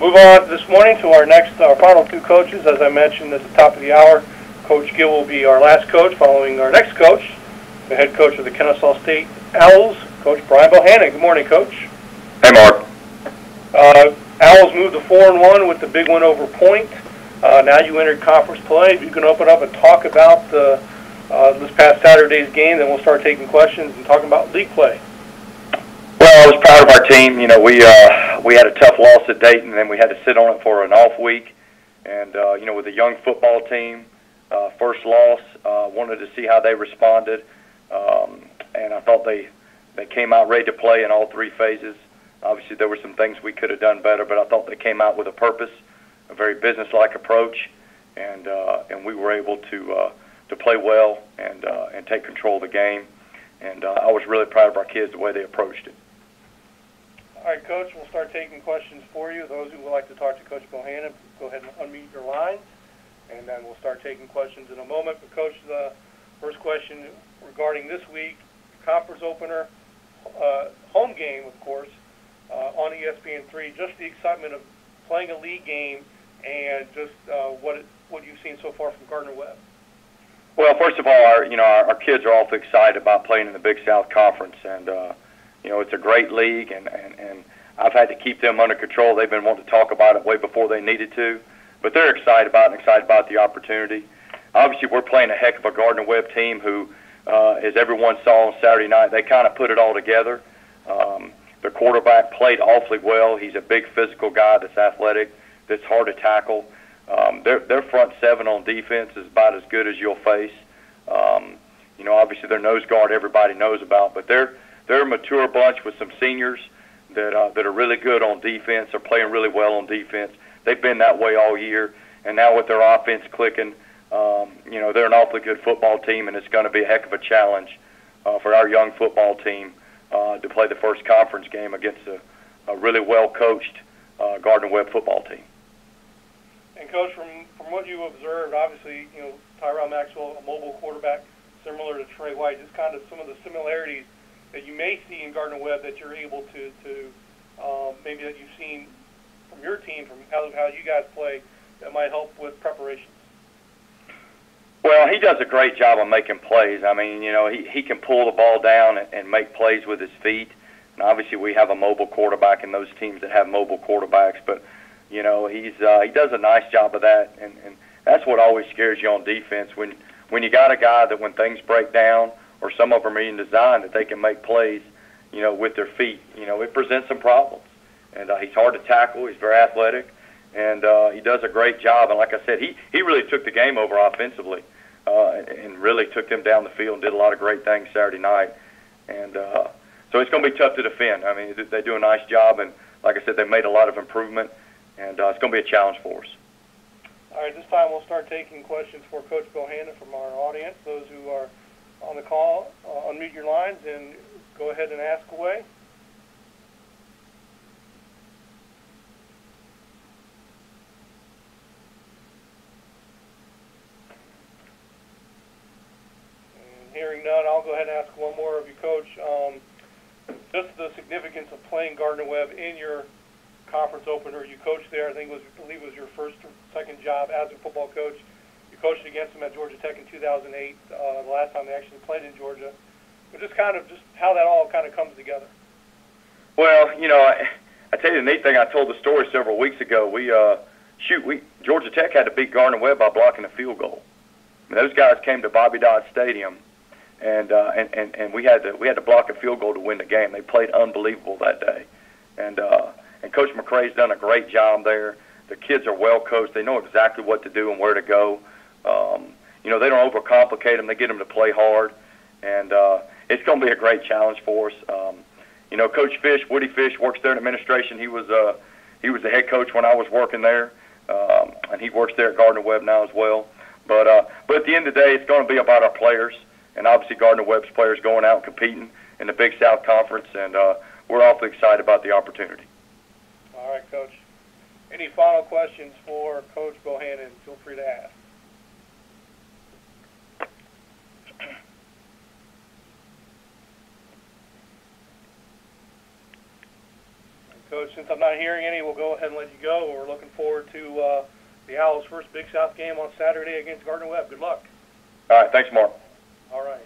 Move on this morning to our next, our final two coaches. As I mentioned at the top of the hour, Coach Gill will be our last coach, following our next coach, the head coach of the Kennesaw State Owls, Coach Brian Bohannon. Good morning, Coach. Hey, Mark. Uh, Owls moved to four and one with the big win over Point. Uh, now you entered conference play. If you can open up and talk about uh, uh, this past Saturday's game, then we'll start taking questions and talking about league play. I was proud of our team. You know, we uh, we had a tough loss at Dayton, and then we had to sit on it for an off week. And uh, you know, with a young football team, uh, first loss, uh, wanted to see how they responded, um, and I thought they they came out ready to play in all three phases. Obviously, there were some things we could have done better, but I thought they came out with a purpose, a very business-like approach, and uh, and we were able to uh, to play well and uh, and take control of the game. And uh, I was really proud of our kids the way they approached it. All right, Coach, we'll start taking questions for you. Those who would like to talk to Coach Bohannon, go ahead and unmute your lines, and then we'll start taking questions in a moment. But, Coach, the first question regarding this week, conference opener, uh, home game, of course, uh, on ESPN3, just the excitement of playing a league game and just uh, what, it, what you've seen so far from Gardner-Webb. Well, first of all, our you know our, our kids are awfully excited about playing in the Big South Conference, and uh, you know, it's a great league, and, and, and I've had to keep them under control. They've been wanting to talk about it way before they needed to, but they're excited about it and excited about the opportunity. Obviously, we're playing a heck of a Gardner Webb team who, uh, as everyone saw on Saturday night, they kind of put it all together. Um, the quarterback played awfully well. He's a big physical guy that's athletic, that's hard to tackle. Um, their, their front seven on defense is about as good as you'll face. Um, you know, obviously their nose guard everybody knows about, but they're they're a mature bunch with some seniors that uh, that are really good on defense. They're playing really well on defense. They've been that way all year, and now with their offense clicking, um, you know they're an awfully good football team, and it's going to be a heck of a challenge uh, for our young football team uh, to play the first conference game against a, a really well coached uh, Gardner Webb football team. And coach, from from what you observed, obviously you know Tyrell Maxwell, a mobile quarterback, similar to Trey White, just kind of some of the similarities that you may see in Gardner Webb that you're able to, to um, maybe that you've seen from your team, from how, how you guys play, that might help with preparations? Well, he does a great job of making plays. I mean, you know, he, he can pull the ball down and, and make plays with his feet. And obviously, we have a mobile quarterback in those teams that have mobile quarterbacks. But, you know, he's uh, he does a nice job of that. And, and that's what always scares you on defense when when you got a guy that when things break down or some of them are even designed that they can make plays, you know, with their feet. You know, it presents some problems. And uh, he's hard to tackle. He's very athletic, and uh, he does a great job. And like I said, he he really took the game over offensively, uh, and really took them down the field and did a lot of great things Saturday night. And uh, so it's going to be tough to defend. I mean, they do a nice job, and like I said, they've made a lot of improvement, and uh, it's going to be a challenge for us. All right, this time we'll start taking questions for Coach Bohannon from our audience, those who are on the call, uh, unmute your lines and go ahead and ask away. And hearing none, I'll go ahead and ask one more of you, Coach. Um, just the significance of playing Gardner Webb in your conference opener. You coached there. I think it was, I believe it was your first or second job as a football coach You coached against them at Georgia Tech in 2008, uh, the last time they actually played in Georgia. But just kind of just how that all kind of comes together. Well, you know, I, I tell you the neat thing. I told the story several weeks ago. We uh, shoot, we Georgia Tech had to beat Gardner Webb by blocking a field goal. And those guys came to Bobby Dodd Stadium, and uh, and and and we had to we had to block a field goal to win the game. They played unbelievable that day, and uh, and Coach McCray's done a great job there. The kids are well coached. They know exactly what to do and where to go. Um, you know, they don't overcomplicate them. They get them to play hard, and uh, it's going to be a great challenge for us. Um, you know, Coach Fish, Woody Fish, works there in administration. He was uh, he was the head coach when I was working there, um, and he works there at Gardner Webb now as well. But uh, but at the end of the day, it's going to be about our players, and obviously Gardner Webb's players going out and competing in the Big South Conference, and uh, we're awfully excited about the opportunity. All right, Coach. Any final questions for Coach Bohannon? Feel free to ask. Coach, since I'm not hearing any, we'll go ahead and let you go. We're looking forward to uh, the Owls' first Big South game on Saturday against Gardner Webb. Good luck. All right, thanks, Mark. All right.